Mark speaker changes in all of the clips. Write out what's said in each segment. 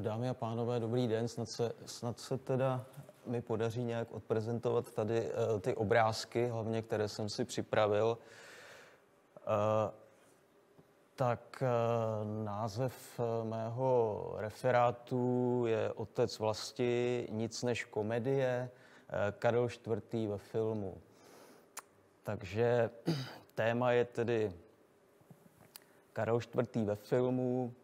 Speaker 1: Dámy a pánové, dobrý den. Snad se, snad se teda mi podaří nějak odprezentovat tady uh, ty obrázky, hlavně které jsem si připravil. Uh, tak uh, název mého referátu je Otec vlasti, nic než komedie, Karel IV. ve filmu. Takže téma je tedy Karel IV. ve filmu,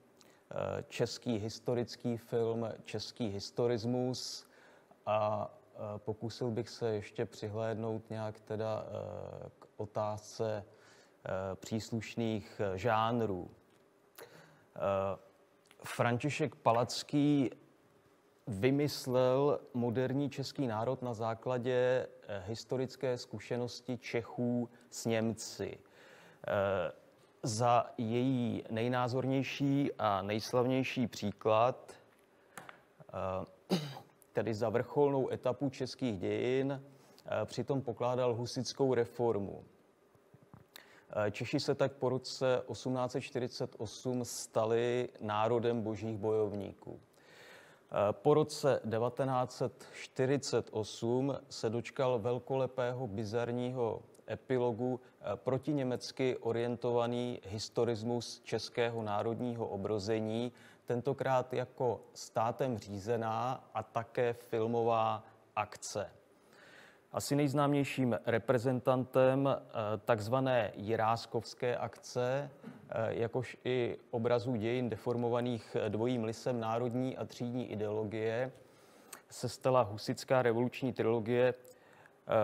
Speaker 1: český historický film, český historismus a eh, pokusil bych se ještě přihlédnout nějak teda eh, k otázce příslušných žánrů. František Palacký vymyslel moderní český národ na základě historické zkušenosti Čechů s Němci za její nejnázornější a nejslavnější příklad, eh, tedy za vrcholnou etapu českých dějin, eh, přitom pokládal husickou reformu. Eh, Češi se tak po roce 1848 stali národem božích bojovníků. Po roce 1948 se dočkal velkolepého bizarního epilogu eh, protiněmecky orientovaný historismus českého národního obrození, tentokrát jako státem řízená a také filmová akce. Asi nejznámějším reprezentantem eh, takzvané Jiráskovské akce, eh, jakož i obrazů dějin deformovaných dvojím lisem národní a třídní ideologie, se stala husická revoluční trilogie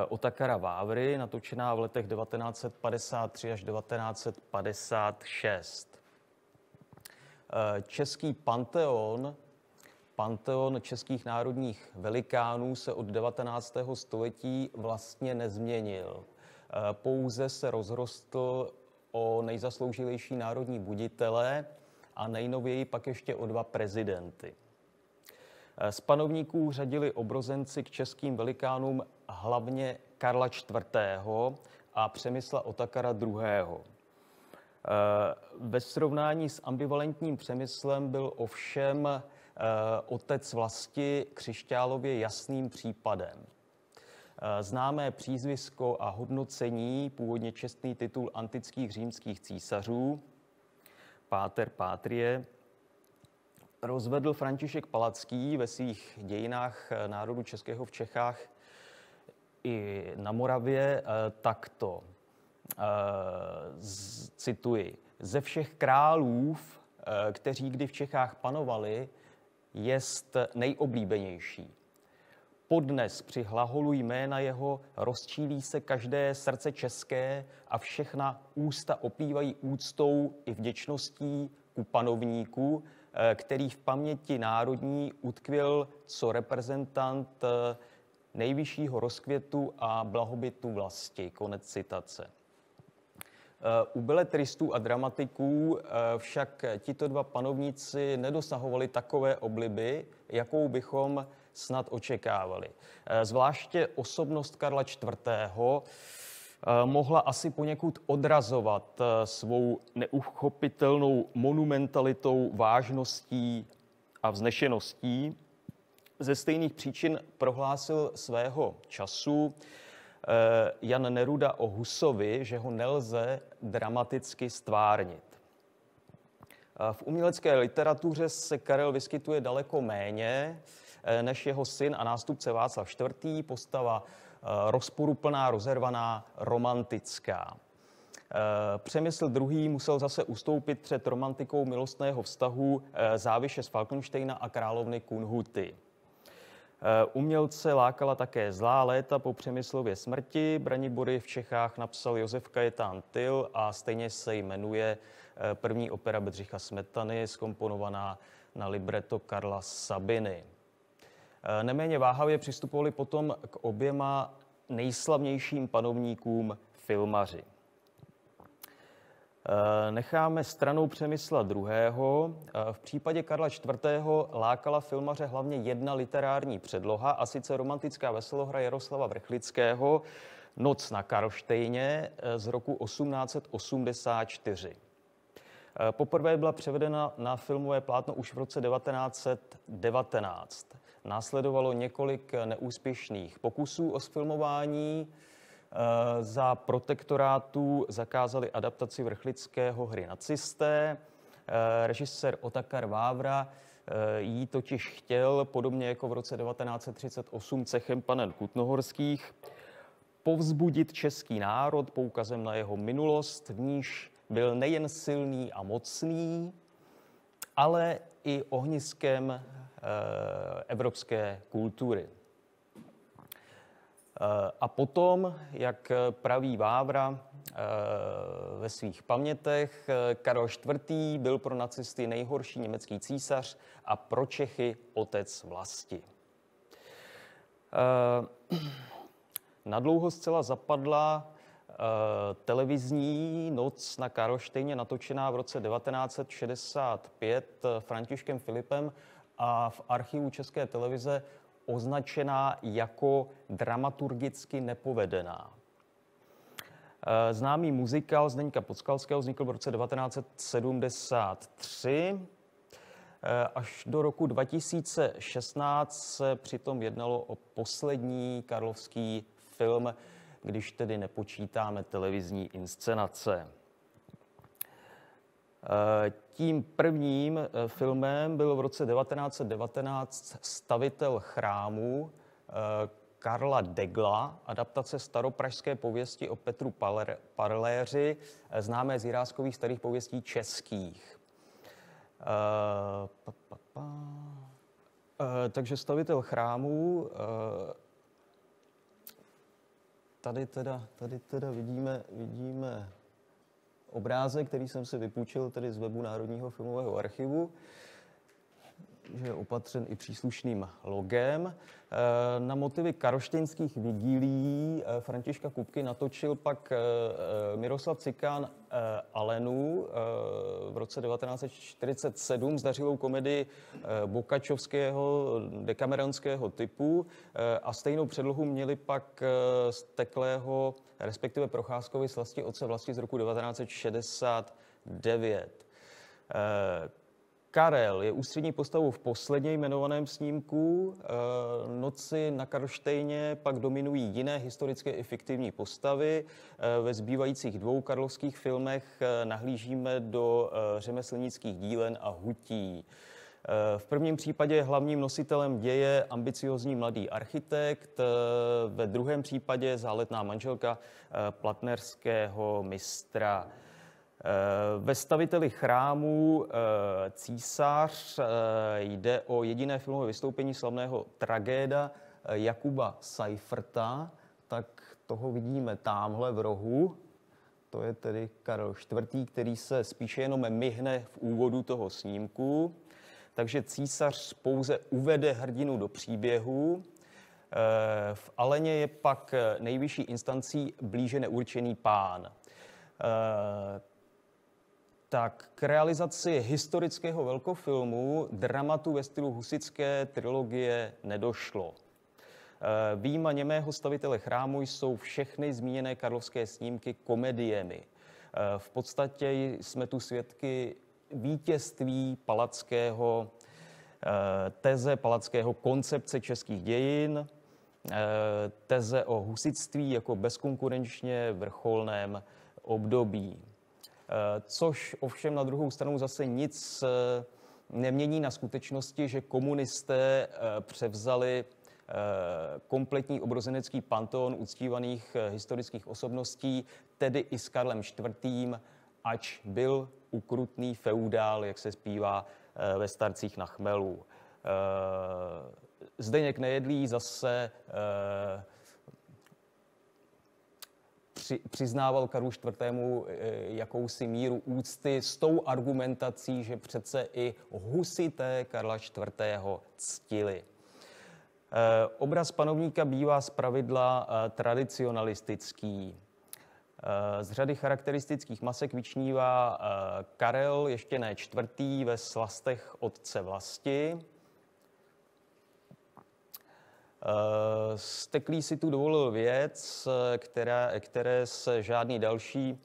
Speaker 1: Otakara Vávry, natočená v letech 1953 až 1956. Eh, český panteon, panteon českých národních velikánů se od 19. století vlastně nezměnil. Eh, pouze se rozrostl o nejzasloužilejší národní buditele a nejnověji pak ještě o dva prezidenty. Z panovníků řadili obrozenci k českým velikánům hlavně Karla IV. a Přemysla Otakara II. Eh, ve srovnání s ambivalentním Přemyslem byl ovšem eh, otec vlasti křišťálově jasným případem. Eh, známé přízvisko a hodnocení, původně čestný titul antických římských císařů, Páter Pátrie, rozvedl František Palacký ve svých dějinách národu českého v Čechách i na Moravě eh, takto. Eh, cituji. Ze všech králů, eh, kteří kdy v Čechách panovali, jest nejoblíbenější. Podnes při hlaholu jména jeho rozčílí se každé srdce české a všechna ústa opívají úctou i vděčností ku panovníku, který v paměti národní utkvěl co reprezentant nejvyššího rozkvětu a blahobytu vlasti. Konec citace. Eh, u beletristů a dramatiků eh, však tito dva panovníci nedosahovali takové obliby, jakou bychom snad očekávali. Eh, zvláště osobnost Karla IV. Mohla asi poněkud odrazovat svou neuchopitelnou monumentalitou, vážností a vznešeností ze stejných příčin prohlásil svého času eh, Jan Neruda o Husovi, že ho nelze dramaticky stvárnit. Eh, v umělecké literatuře se Karel vyskytuje daleko méně eh, než jeho syn a nástupce Václav IV. postava rozporuplná, rozervaná, romantická. Přemysl druhý musel zase ustoupit před romantikou milostného vztahu záviše z Falkensteina a královny Kunhuty. Eh, umělce lákala také zlá léta po Přemyslově smrti. Branibory v Čechách napsal Josef Kajetán Tyl a stejně se jmenuje eh, první opera Bedřicha Smetany, skomponovaná na libreto Karla Sabiny. Eh, neméně váhavě přistupovali potom k oběma nejslavnějším panovníkům filmaři. Eh, necháme stranou Přemysla druhého. Eh, v případě Karla IV. lákala filmaře hlavně jedna literární předloha, a sice romantická veselohra Jaroslava Vrchlického Noc na Karlštejně z roku 1884. Poprvé byla převedena na filmové plátno už v roce 1919. Následovalo několik neúspěšných pokusů o sfilmování. Za protektorátu zakázali adaptaci vrchlického hry nacisté. Režisér Otakar Vávra jí totiž chtěl, podobně jako v roce 1938 cechem panen Kutnohorských, povzbudit český národ poukazem na jeho minulost, v níž byl nejen silný a mocný, ale i ohniskem eh, evropské kultury. Eh, a potom, jak praví Vávra eh, ve svých pamětech, Karel IV. byl pro nacisty nejhorší německý císař a pro Čechy otec vlasti. Nadlouho zcela zapadla televizní noc na Karlštejně, natočená v roce 1965 eh, Františkem Filipem a v archivu České televize označená jako dramaturgicky nepovedená. Eh, známý muzikál Zdeňka Podskalského vznikl v roce 1973. Až do roku 2016 se přitom jednalo o poslední karlovský film, když tedy nepočítáme televizní inscenace. Eh, tím prvním eh, filmem byl v roce 1919 Stavitel chrámu eh, Karla Degla, adaptace staropražské pověsti o Petru Parléři, známé z jiráskových starých pověstí českých. Takže stavitel chrámů tady teda, tady teda vidíme, vidíme obrázek, který jsem si vypůjčil tedy z webu Národního filmového archivu že je opatřen i příslušným logem. Eh, na motivy karoštěnských vigílí eh, Františka Kupky natočil pak eh, Miroslav Cikán Alenu v roce 1947 zdařilou komedii bokačovského dekameronského typu a stejnou předlohu měli pak steklého, respektive Procházkovi slasti oce vlasti z roku 1969. Karel je ústřední postavou v posledně jmenovaném snímku. Eh, Noci na Karlštejně pak dominují jiné historické i fiktivní postavy. Eh, ve zbývajících dvou karlovských filmech eh, nahlížíme do řemeslnických dílen a hutí. V prvním případě hlavním nositelem děje ambiciozní mladý architekt, ve druhém případě záletná manželka platnerského mistra. Eh, ve staviteli chrámu eh, Císař eh, jde o jediné filmové vystoupení slavného tragéda Jakuba Seiferta, tak toho vidíme tamhle v rohu. To je tedy Karel IV., který se spíše jenom myhne v úvodu toho snímku. Takže císař pouze uvede hrdinu do příběhu. V Aleně je pak nejvyšší instancí blíže neurčený pán tak k realizaci historického velkofilmu dramatu ve stylu husické trilogie nedošlo. Eh, výjima němého stavitele chrámu jsou všechny zmíněné karlovské snímky komediemi. Eh, v podstatě jsme tu svědky vítězství palackého eh, teze, palackého koncepce českých dějin, teze o husitství jako bezkonkurenčně vrcholném období. Eh, což ovšem na druhou stranu zase nic eh, nemění na skutečnosti, že komunisté eh, převzali kompletní obrozenecký panteon uctívaných historických osobností, tedy i s Karlem IV., ač byl ukrutný feudál, jak se zpívá ve starcích na chmelu. Zdeněk Nejedlý zase při, přiznával Karlu IV. Eh, jakousi míru úcty s tou argumentací, že přece i husité Karla IV. ctili. Eh, obraz panovníka bývá pravidla eh, tradicionalistický. Z řady charakteristických masek vyčnívá Karel, ještě ne čtvrtý, ve slastech otce vlasti. Eh, Steklý si tu dovolil věc, která, které se žádný další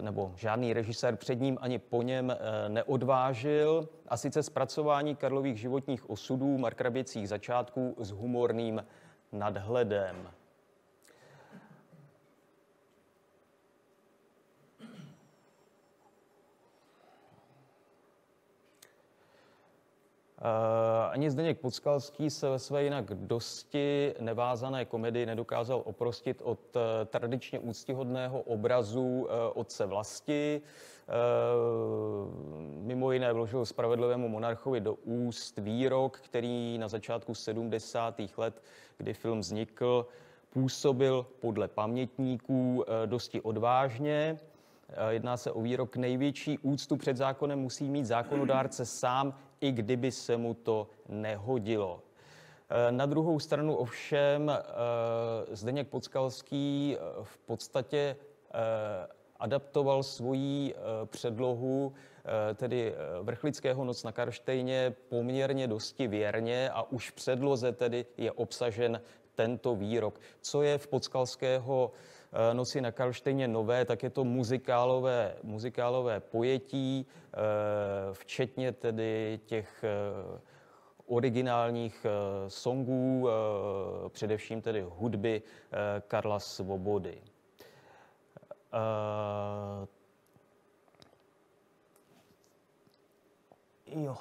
Speaker 1: nebo žádný režisér před ním ani po něm neodvážil, a sice zpracování Karlových životních osudů, markraběcích začátků s humorným nadhledem. Ani Zdeněk Podskalský se ve své jinak dosti nevázané komedii nedokázal oprostit od uh, tradičně úctihodného obrazu uh, otce vlasti. Mimo jiné vložil spravedlivému monarchovi do úst výrok, který na začátku 70. let, kdy film vznikl, působil podle pamětníků dosti odvážně. Jedná se o výrok největší úctu před zákonem musí mít zákonodárce sám, i kdyby se mu to nehodilo. Eh, na druhou stranu ovšem eh, Zdeněk Podskalský eh, v podstatě adaptoval svoji předlohu, tedy vrchlického noc na Karštejně, poměrně dosti věrně a už v předloze tedy je obsažen tento výrok. Co je v Podskalského Eh, noci na Karlštejně nové, tak je to muzikálové, muzikálové pojetí, eh, včetně tedy těch eh, originálních songů, především tedy hudby Karla Svobody. Jo,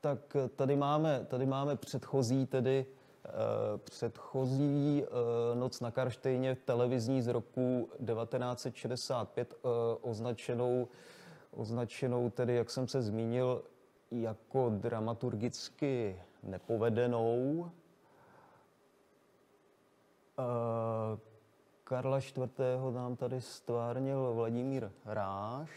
Speaker 1: tak tady máme, tady máme předchozí tedy předchozí eh, Noc na Karštejně televizní z roku 1965 eh, označenou, označenou tedy, jak jsem se zmínil, jako dramaturgicky nepovedenou. Karla IV. nám tady stvárnil Vladimír Ráš.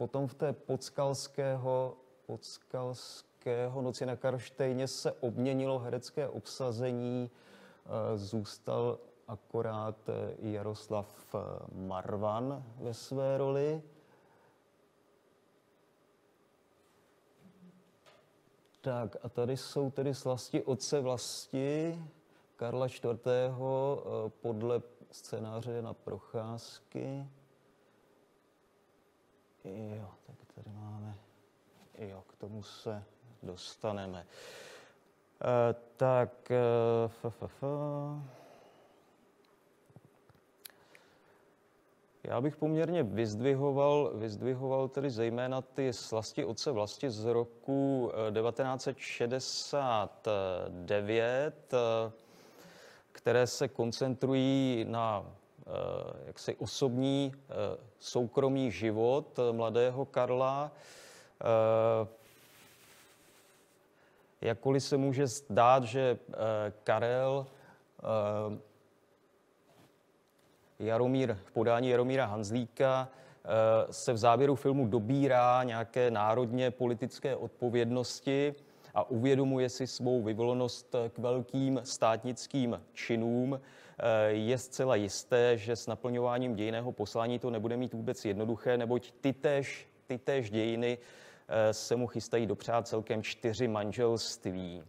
Speaker 1: Potom v té podskalského, podskalského noci na Karštejně se obměnilo herecké obsazení, zůstal akorát e, Jaroslav e, Marvan ve své roli. Tak a tady jsou tedy slasti otce vlasti Karla IV. Podle scénáře na procházky. Jo, tak tady máme, jo, k tomu se dostaneme. E, tak, e, f, f, f. Já bych poměrně vyzdvihoval, vyzdvihoval tedy zejména ty slasti otce vlasti z roku 1969, které se koncentrují na Eh, jaksi osobní eh, soukromý život eh, mladého Karla. Jakkoliv se může zdát, že Karel Jaromír, v podání Jaromíra Hanzlíka se v závěru filmu dobírá nějaké národně politické odpovědnosti a uvědomuje si svou vyvolenost k velkým státnickým činům, Eh, je zcela jisté, že s naplňováním dějiného poslání to nebude mít vůbec jednoduché, neboť ty též, ty též dějiny eh, se mu chystají dopřát celkem čtyři manželství.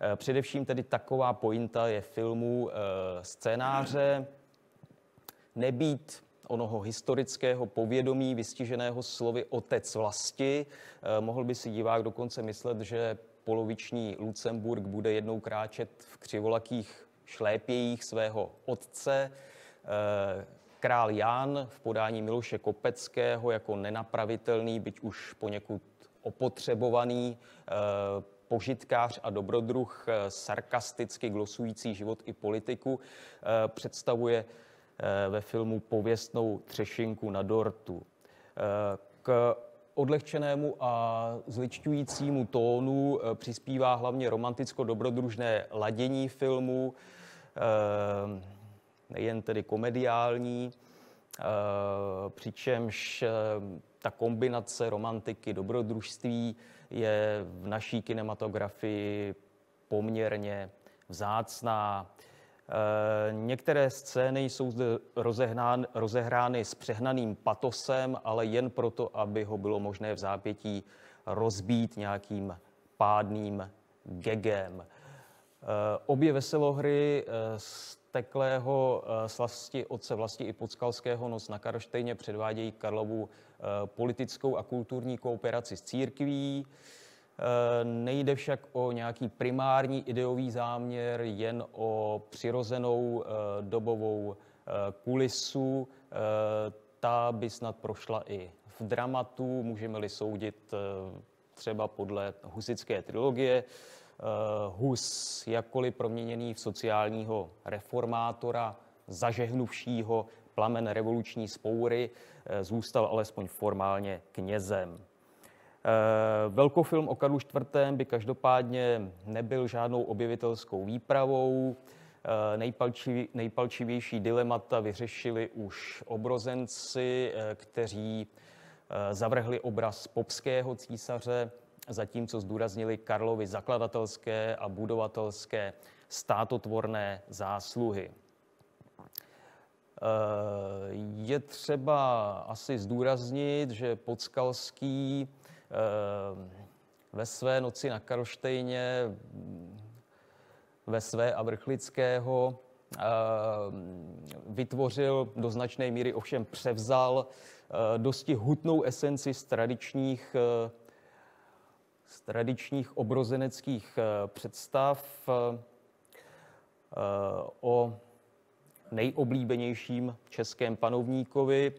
Speaker 1: Eh, především tedy taková pointa je filmu scénáře, nebýt onoho historického povědomí vystiženého slovy otec vlasti. Mohl by si divák dokonce myslet, že poloviční Lucemburg bude jednou kráčet v křivolakých šlépějích svého otce. Eh, král Jan v podání Miloše Kopeckého jako nenapravitelný, byť už poněkud opotřebovaný eh, požitkář a dobrodruh, eh, sarkasticky glosující život i politiku, představuje ve filmu pověstnou třešinku na dortu. K odlehčenému a zličťujícímu tónu přispívá hlavně romanticko-dobrodružné ladění filmu, nejen tedy komediální, ehm, přičemž ehm, ta kombinace romantiky, dobrodružství je v naší kinematografii poměrně vzácná. Některé scény jsou zde rozehrány s přehnaným patosem, ale jen proto, aby ho bylo možné v zápětí rozbít nějakým pádným gegem. Obě veselohry z teklého slasti otce vlasti i podskalského noc na Karlštejně předvádějí Karlovu politickou a kulturní kooperaci s církví. Nejde však o nějaký primární ideový záměr, jen o přirozenou dobovou kulisu. Ta by snad prošla i v dramatu, můžeme-li soudit třeba podle husické trilogie. Hus, jakkoliv proměněný v sociálního reformátora, zažehnuvšího plamen revoluční spoury, zůstal alespoň formálně knězem. Velkofilm o Karlu IV. by každopádně nebyl žádnou objevitelskou výpravou. nejpalčivější dilemata vyřešili už obrozenci, kteří zavrhli obraz popského císaře, zatímco zdůraznili Karlovy zakladatelské a budovatelské státotvorné zásluhy. Je třeba asi zdůraznit, že Podskalský ve své noci na Karlštejně, ve své a Vrchlického vytvořil do značné míry, ovšem převzal dosti hutnou esenci z tradičních, z tradičních obrozeneckých představ o nejoblíbenějším českém panovníkovi.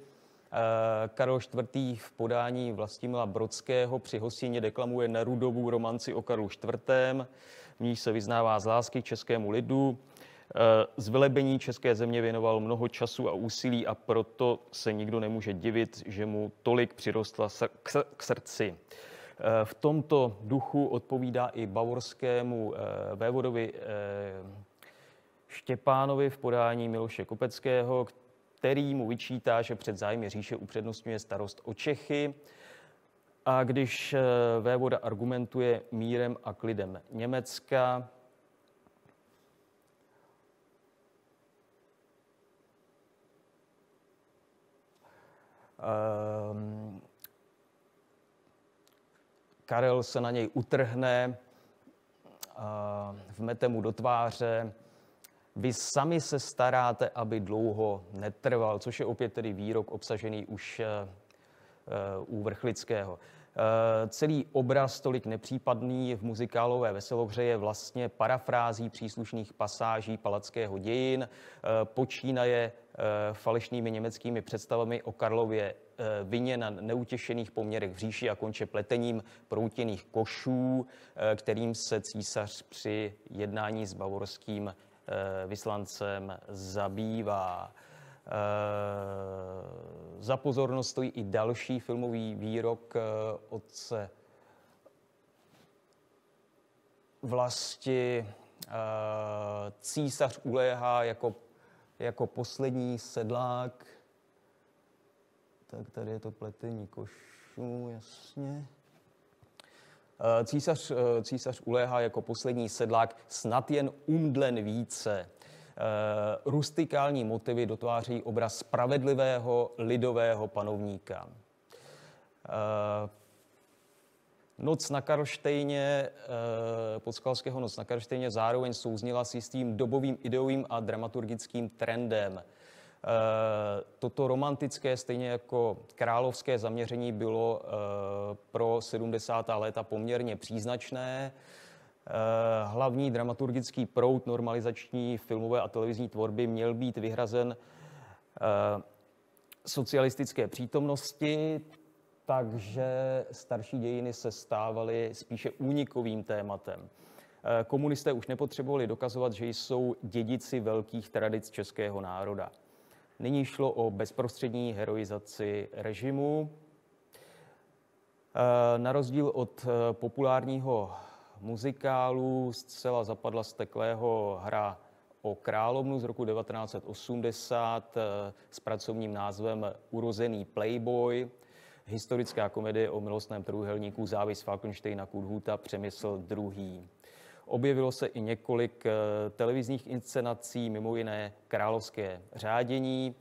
Speaker 1: Karel IV. v podání Vlastimila Brodského při hostině deklamuje Nerudovou romanci o Karlu IV., v níž se vyznává z lásky k českému lidu. Z velebení české země věnoval mnoho času a úsilí a proto se nikdo nemůže divit, že mu tolik přirostla k srdci. V tomto duchu odpovídá i bavorskému vévodovi Štěpánovi v podání Miloše Kopeckého, který mu vyčítá, že před zájmy říše upřednostňuje starost o Čechy. A když vévoda argumentuje mírem a klidem Německa, Karel se na něj utrhne, vmete mu do tváře, vy sami se staráte, aby dlouho netrval, což je opět tedy výrok obsažený už u Vrchlického. Celý obraz, tolik nepřípadný v muzikálové veselohře, je vlastně parafrází příslušných pasáží palackého dějin. Počínaje falešnými německými představami o Karlově vině na neutěšených poměrech v říši a konče pletením proutěných košů, kterým se císař při jednání s bavorským vyslancem zabývá. Za pozornost stojí i další filmový výrok otce vlasti. Císař uléhá jako, jako poslední sedlák. Tak tady je to pletení košů, jasně. Císař, císař uléhá jako poslední sedlák, snad jen umdlen více. Rustikální motivy dotváří obraz spravedlivého lidového panovníka. Noc na Karlštejně, Podskalského noc na Karlštejně zároveň souznila s jistým dobovým ideovým a dramaturgickým trendem. Toto romantické, stejně jako královské zaměření bylo pro 70. léta poměrně příznačné. Hlavní dramaturgický proud normalizační filmové a televizní tvorby měl být vyhrazen socialistické přítomnosti, takže starší dějiny se stávaly spíše únikovým tématem. Komunisté už nepotřebovali dokazovat, že jsou dědici velkých tradic českého národa. Nyní šlo o bezprostřední heroizaci režimu. Na rozdíl od populárního muzikálu zcela zapadla z teklého hra o královnu z roku 1980 s pracovním názvem Urozený playboy, historická komedie o milostném trůhelníku závis Falkensteina Kudhuta Přemysl II. Objevilo se i několik televizních inscenací, mimo jiné Královské řádění,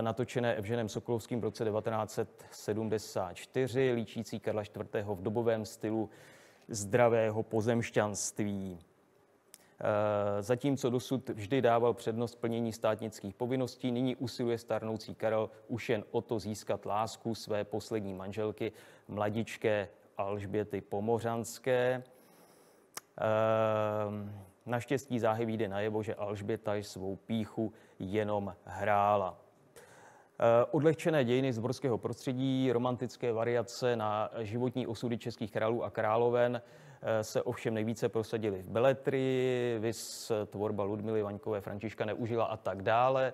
Speaker 1: natočené Evženem Sokolovským v roce 1974, líčící Karla IV. v dobovém stylu zdravého pozemšťanství. Zatímco dosud vždy dával přednost plnění státnických povinností, nyní usiluje starnoucí Karel už jen o to získat lásku své poslední manželky, mladičké Alžběty Pomořanské. Ehm, naštěstí záhy vyjde najevo, že Alžběta svou píchu jenom hrála. Ehm, odlehčené dějiny z borského prostředí, romantické variace na životní osudy českých králů a královen ehm, se ovšem nejvíce prosadily v beletrii, vys tvorba Ludmily Vaňkové, Františka Neužila a tak dále.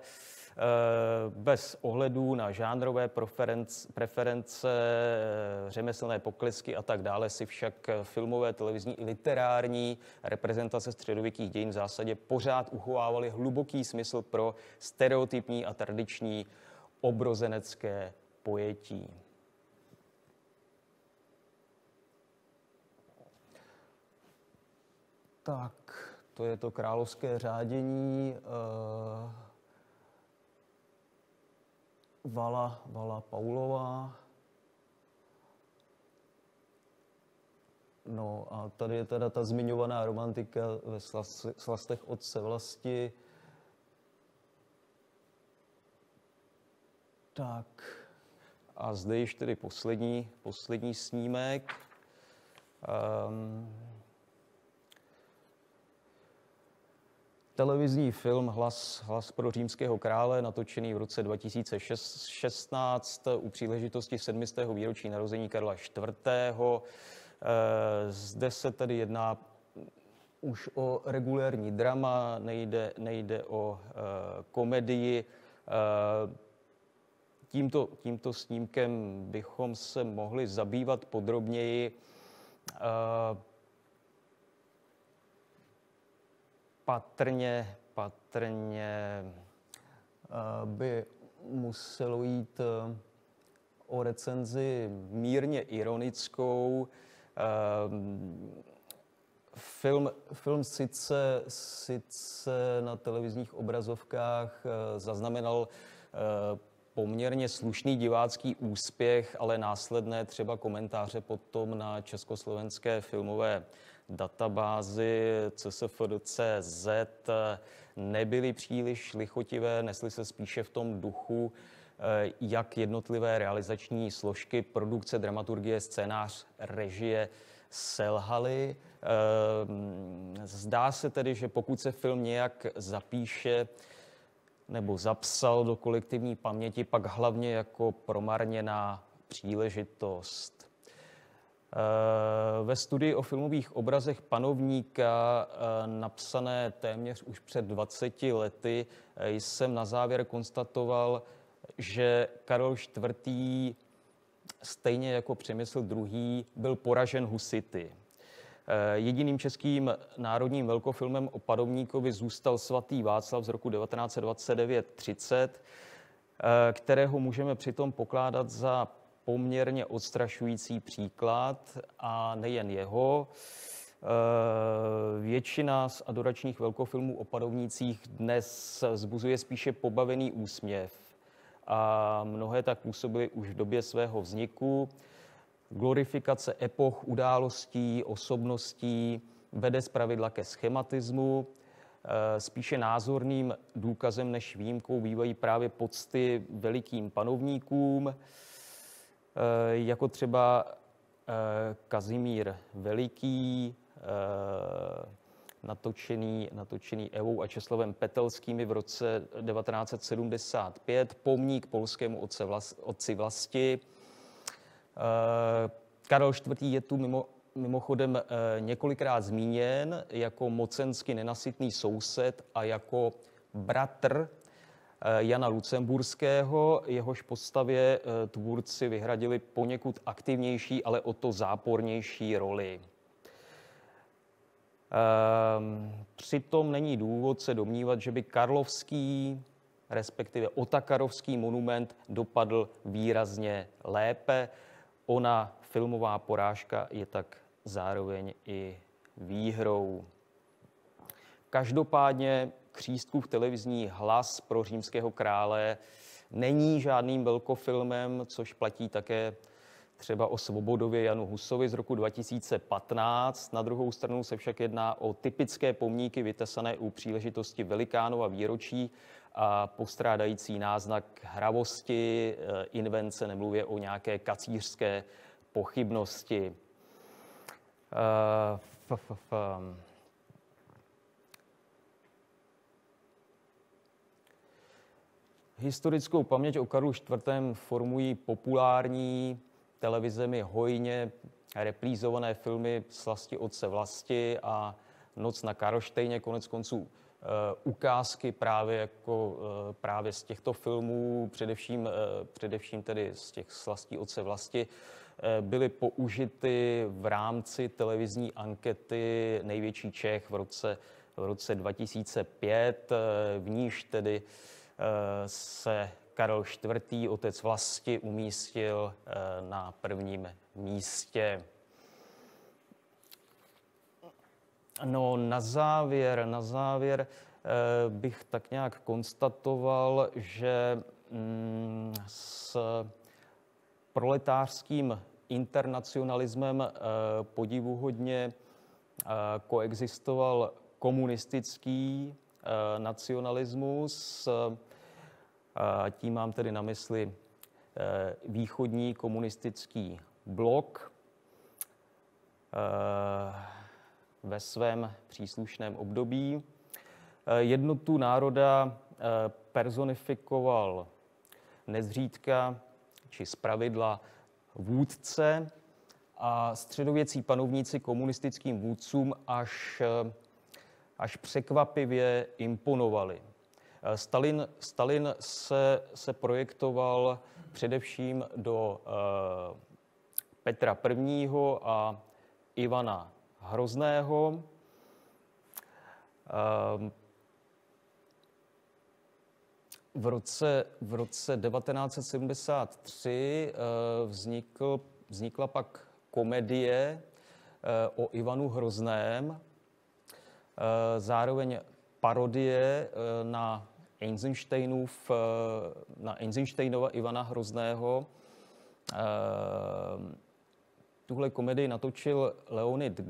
Speaker 1: Eh, bez ohledu na žánrové preference, eh, řemeslné poklesky a tak dále si však filmové, televizní i literární reprezentace středověkých dějin v zásadě pořád uchovávaly hluboký smysl pro stereotypní a tradiční obrozenecké pojetí. Tak, to je to královské řádění. Uh... Vala, Vala Paulová. No a tady je teda ta zmiňovaná romantika ve slastech otce vlasti. Tak a zde již tedy poslední, poslední snímek. Um, televizní film Hlas, Hlas pro římského krále, natočený v roce 2016 u příležitosti 7. výročí narození Karla IV. Eh, zde se tedy jedná už o regulérní drama, nejde, nejde o eh, komedii. Eh, tímto, tímto snímkem bychom se mohli zabývat podrobněji patrně, patrně eh, by muselo jít eh, o recenzi mírně ironickou. Eh, film, film sice, sice na televizních obrazovkách zaznamenal poměrně slušný divácký úspěch, ale následné třeba komentáře potom na československé filmové databázi CSFD.cz nebyly příliš lichotivé, nesly se spíše v tom duchu, eh, jak jednotlivé realizační složky produkce, dramaturgie, scénář, režie selhaly. Eh, zdá se tedy, že pokud se film nějak zapíše nebo zapsal do kolektivní paměti, pak hlavně jako promarněná příležitost. Eh, ve studii o filmových obrazech panovníka, eh, napsané téměř už před 20 lety, eh, jsem na závěr konstatoval, že Karol IV. stejně jako Přemysl II. byl poražen husity. Jediným českým národním velkofilmem o panovníkovi zůstal svatý Václav z roku 1929-30, kterého můžeme přitom pokládat za poměrně odstrašující příklad a nejen jeho. Eh, většina z adoračních velkofilmů o padovnících dnes zbuzuje spíše pobavený úsměv a mnohé tak působily už v době svého vzniku. Glorifikace epoch, událostí, osobností vede zpravidla ke schematismu. Eh, spíše názorným důkazem než výjimkou bývají právě pocty velikým panovníkům, jako třeba eh, Kazimír Veliký, eh, natočený, natočený Evou a Česlovem Petelskými v roce 1975, pomník polskému otce vlas, otci vlasti. Karel IV. je tu mimo, mimochodem několikrát zmíněn jako mocensky nenasytný soused a jako bratr Eh, Jana Lucemburského, jehož postavě eh, tvůrci vyhradili poněkud aktivnější, ale o to zápornější roli. Ehm, přitom není důvod se domnívat, že by Karlovský, respektive Otakarovský monument dopadl výrazně lépe. Ona filmová porážka je tak zároveň i výhrou. Každopádně křístkův televizní hlas pro římského krále není žádným velkofilmem, což platí také třeba o Svobodově Janu Husovi z roku 2015. Na druhou stranu se však jedná o typické pomníky vytesané u příležitosti Velikánova výročí a postrádající náznak hravosti, eh, invence, nemluvě o nějaké kacířské pochybnosti. Uh, Historickou paměť o Karlu IV. formují populární televizemi hojně reprízované filmy Slasti otce vlasti a Noc na Karlštejně, konec konců eh, ukázky právě, jako, eh, právě z těchto filmů, především, eh, především tedy z těch slastí otce vlasti, byly použity v rámci televizní ankety Největší Čech v roce, v roce 2005, v níž tedy se Karel IV., otec vlasti, umístil eh, na prvním místě. No na závěr, na závěr eh, bych tak nějak konstatoval, že mm, s proletářským internacionalismem eh, podivuhodně koexistoval komunistický nacionalismus, a tím mám tedy na mysli eh, východní komunistický blok eh, ve svém příslušném období. Eh, jednotu národa personifikoval nezřídka či zpravidla vůdce a středověcí panovníci komunistickým vůdcům až, až překvapivě imponovali. Eh, Stalin, Stalin se, se projektoval především do uh, Petra I. a Ivana Hrozného. Uh, v roce, v roce 1973 uh, vznikl, vznikla pak komedie o Ivanu Hrozném, zároveň parodie na Eisensteinův, eh, na Eisensteinova Ivana Hrozného. Eh, tuhle komedii natočil Leonid eh,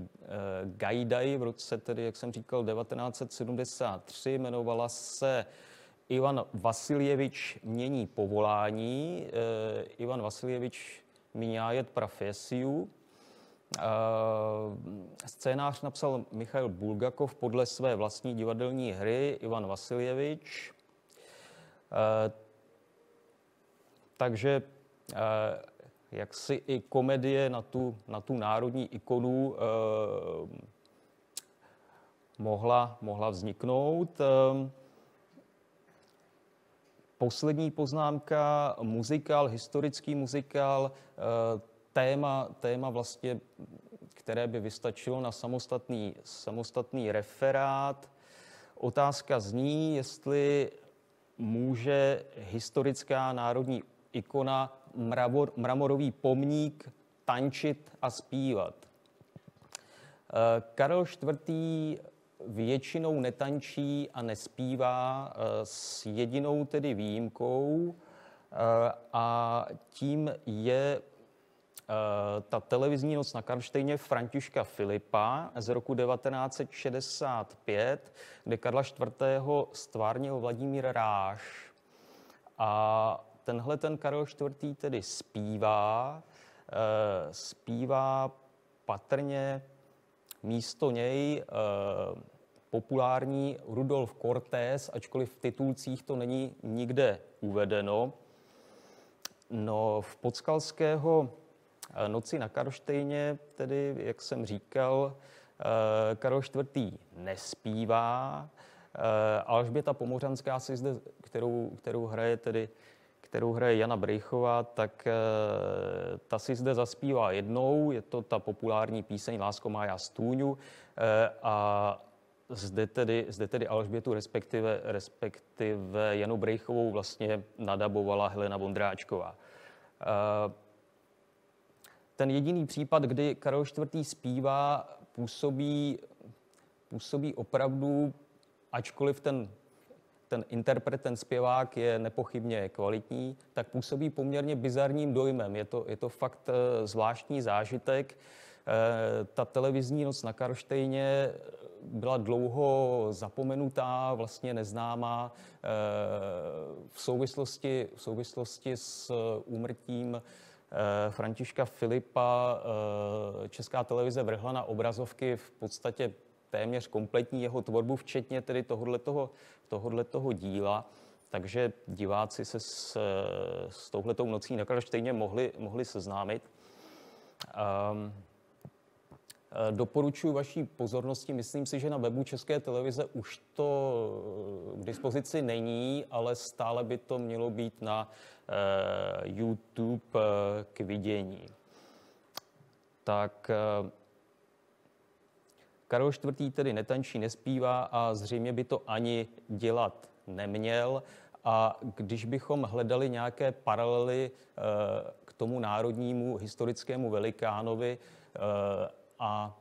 Speaker 1: Gajdaj v roce, tedy, jak jsem říkal, 1973. Jmenovala se Ivan Vasiljevič mění povolání. Ivan Vasiljevič jet profesiu. Scénář napsal Michail Bulgakov podle své vlastní divadelní hry Ivan Vasiljevič. Eh, takže eh, jak si i komedie na tu, na tu národní ikonu eh, mohla, mohla vzniknout. Poslední poznámka, muzikál, historický muzikál, téma, téma vlastně, které by vystačilo na samostatný, samostatný referát. Otázka zní, jestli může historická národní ikona, mramor, mramorový pomník, tančit a zpívat. Eh, Karel IV. většinou netančí a nespívá eh, s jedinou tedy výjimkou eh, a tím je ta televizní noc na Karlštejně Františka Filipa z roku 1965, kde Karla IV. stvárnil Vladimír Ráš. A tenhle ten Karel IV. tedy zpívá, eh, zpívá patrně místo něj eh, populární Rudolf Cortés, ačkoliv v titulcích to není nikde uvedeno. No, v Podskalského Noci na Karlštejně, tedy, jak jsem říkal, eh, Karol IV. nespívá, eh, Alžběta Pomořanská si zde, kterou, kterou hraje tedy kterou hraje Jana Brejchová, tak eh, ta si zde zaspívá jednou, je to ta populární píseň Lásko má já stůňu. A zde tedy, zde tedy Alžbětu, respektive, respektive Janu Brejchovou vlastně nadabovala Helena Vondráčková ten jediný případ, kdy Karel IV. zpívá, působí, působí opravdu, ačkoliv ten ten interpret, ten zpěvák je nepochybně kvalitní, tak působí poměrně bizarním dojmem. Je to, je to fakt zvláštní zážitek. Ta televizní noc na Karlštejně byla dlouho zapomenutá, vlastně neznámá v souvislosti, v souvislosti s úmrtím Eh, Františka Filipa eh, Česká televize vrhla na obrazovky v podstatě téměř kompletní jeho tvorbu, včetně tedy tohoto, tohoto díla. Takže diváci se s, s touhletou nocí na Karlštejně mohli, mohli seznámit. Um, Eh, doporučuji vaší pozornosti. Myslím si, že na webu České televize už to eh, k dispozici není, ale stále by to mělo být na eh, YouTube k vidění. Tak Karol IV. tedy netančí, nespívá a zřejmě by to ani dělat neměl. A když bychom hledali nějaké paralely k tomu národnímu historickému velikánovi, a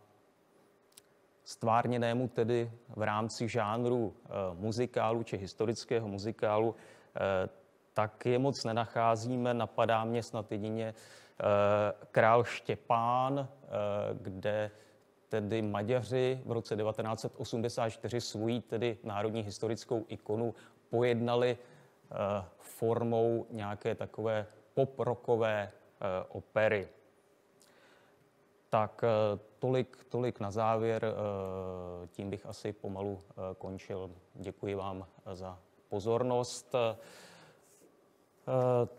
Speaker 1: stvárněnému tedy v rámci žánru e, muzikálu či historického muzikálu, e, tak je moc nenacházíme. Napadá mě snad jedině e, Král Štěpán, kde tedy Maďaři v roce 1984 svoji tedy národní historickou ikonu pojednali formou nějaké takové pop-rockové e, opery. Tak eh, tolik, tolik na závěr, eh, tím bych asi pomalu eh, končil. Děkuji vám za pozornost.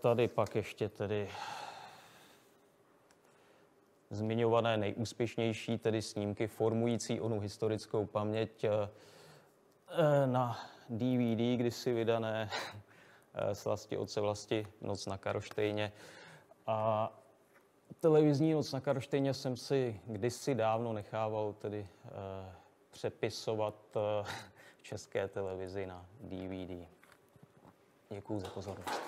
Speaker 1: Tady pak ještě tedy zmiňované nejúspěšnější, tedy snímky formující onu historickou paměť na DVD, kdysi vydané Slasti otce vlasti Noc na Karoštejně. A televizní noc na Karštejně jsem si kdysi dávno nechával tedy uh, přepisovat uh, české televizi na DVD. Děkuji za pozornost.